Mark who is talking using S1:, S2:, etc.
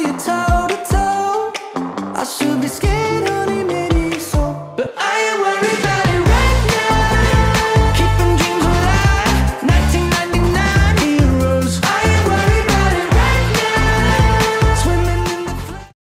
S1: you toe to toe. I should be scared